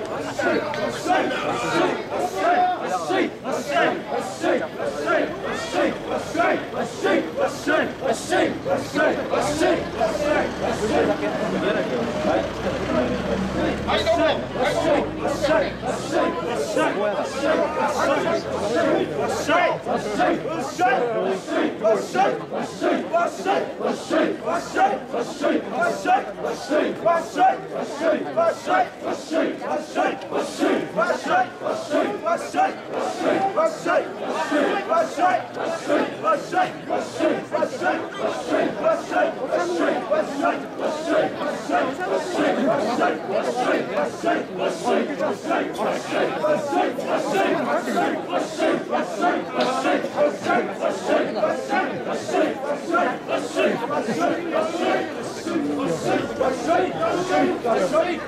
臭い臭い Let's shake, let's shake, let's shake. Вашей! Вашей!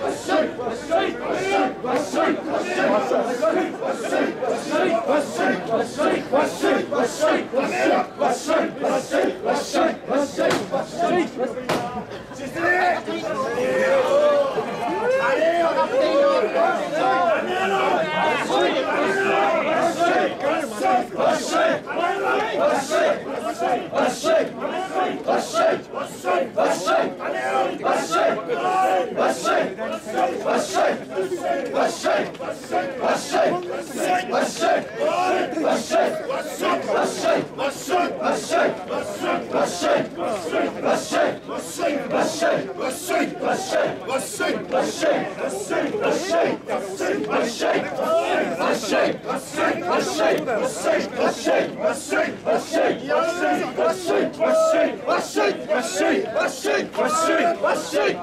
Вашей! Вашей! Вашей! Let's see, let's Aceito! Aceito! Aceito! Aceito!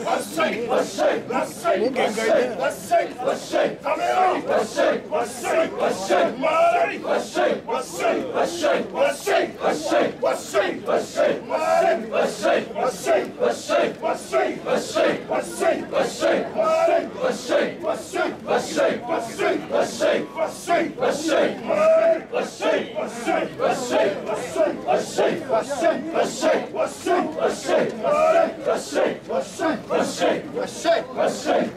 shake, let's shake, let's shake, let's shake, come here, let's shake, let's shake, let's shake, mighty, let's shake, let's shake, let's shake, let's shake, let's shake, let's shake, let's shake, mighty, let's shake, let's shake, let's shake, let's shake, let's shake, let's shake, let's shake, mighty, let's shake, let's shake, let's shake, let's shake, let's shake, let's shake, let's shake, mighty, let's shake, let's shake, let's shake, let's shake, let's shake, let's shake, let's shake.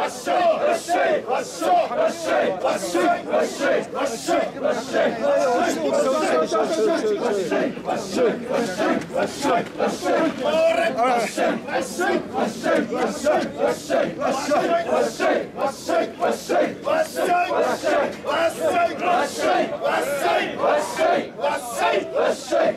Let's shake! Let's shake!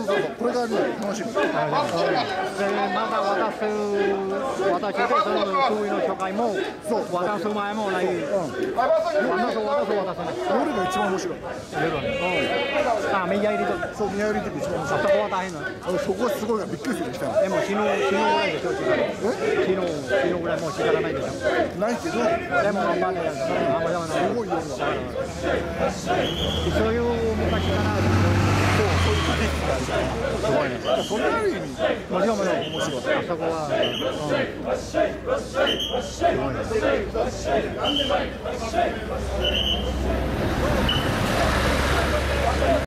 そうそうこれがね楽しみ、はい、でまだ渡す、渡私て、その空位の紹介もそう渡す前もない、うん、渡す渡す渡すね、どれが一番面白い夜はね、うん、あ宮入りとそう宮入りと一番面白いそこは大変なのそこはすごいなびっくりするしたでも昨日昨日ぐらいでしょえ昨日昨日ぐらいもう知らないでしょないけどでも頑張まてやるからすごい夜だそういう昔からそれある意味、まあ、今も面白い。あそこは、うん、すごいね。